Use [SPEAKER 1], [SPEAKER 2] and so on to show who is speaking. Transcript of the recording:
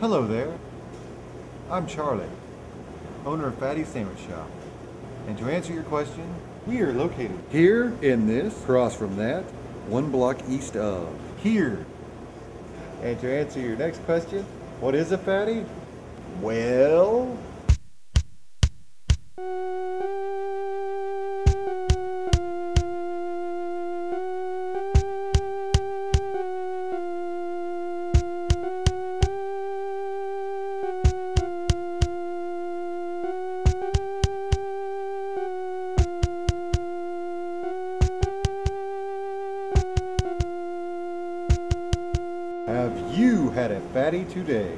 [SPEAKER 1] Hello there. I'm Charlie, owner of Fatty Sandwich Shop. And to answer your question, we are located
[SPEAKER 2] Here in this, across from that, one block east of.
[SPEAKER 1] here. And to answer your next question, what is a fatty? Well, have you had a fatty today?